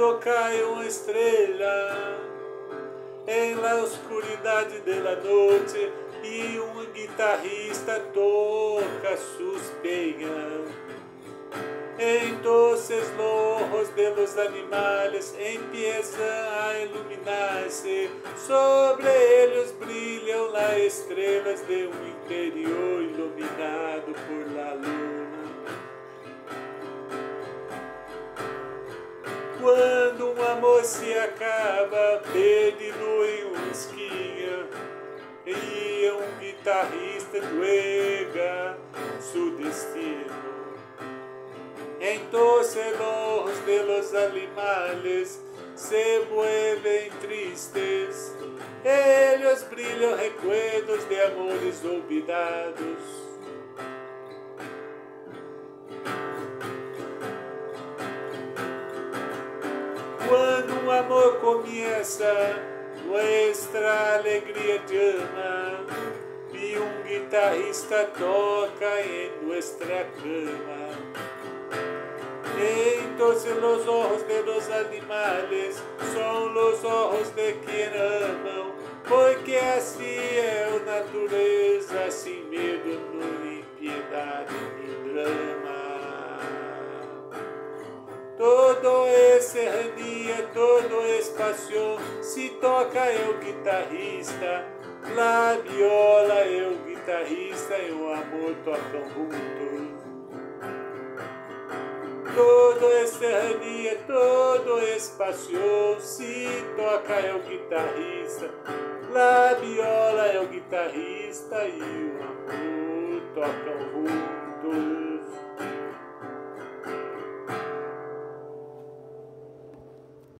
Quando cai uma estrela em la oscuridade da noite e um guitarrista toca sus penas. Entonces los de los animales empiezan a iluminarse, sobre ellos brillan las estrellas de un interior iluminado por la luna. Se acaba, perdido em uma esquina, e um guitarrista luega su destino. Entonces los de los animales se vuelven tristes, ellos brillan recuerdos de amores olvidados. Nuestra alegria llama e um guitarrista toca em nuestra cama. Entonces los ojos de los animales son los ojos de quien serrania, todo espaço, se toca o guitarrista, la viola o guitarrista. E o amor tocam juntos todo serrania, todo espacioso, se toca o guitarrista, la viola o guitarrista. E o amor tocam juntos.